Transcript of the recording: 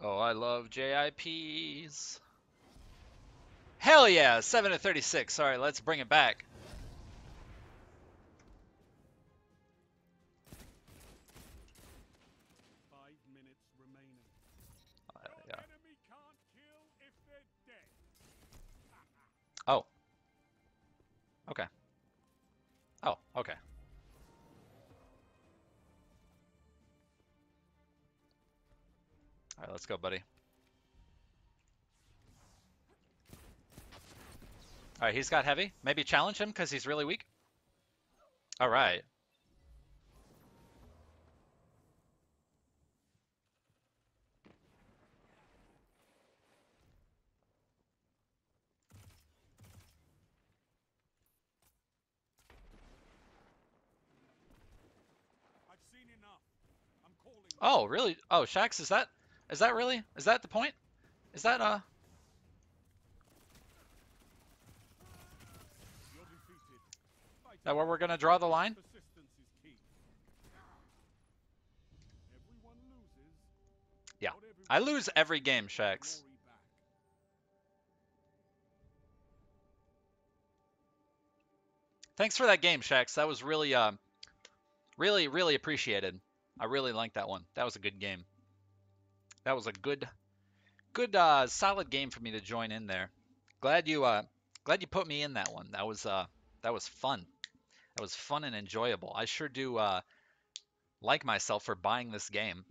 Oh, I love JIPs. Hell yeah, 7 to 36. All right, let's bring it back. Five minutes remaining. Uh, yeah. If dead. Oh. Okay. Oh, okay. All right, let's go, buddy. All right, he's got heavy. Maybe challenge him because he's really weak. All right. I've seen enough. I'm calling. Oh, really? Oh, Shax, is that is that really? Is that the point? Is that uh. Fight that where we're gonna draw the line? Is. Yeah. I lose every game, Shax. Thanks for that game, Shax. That was really uh really really appreciated. I really liked that one. That was a good game. That was a good good uh solid game for me to join in there. Glad you uh glad you put me in that one. That was uh that was fun. That was fun and enjoyable. I sure do uh like myself for buying this game.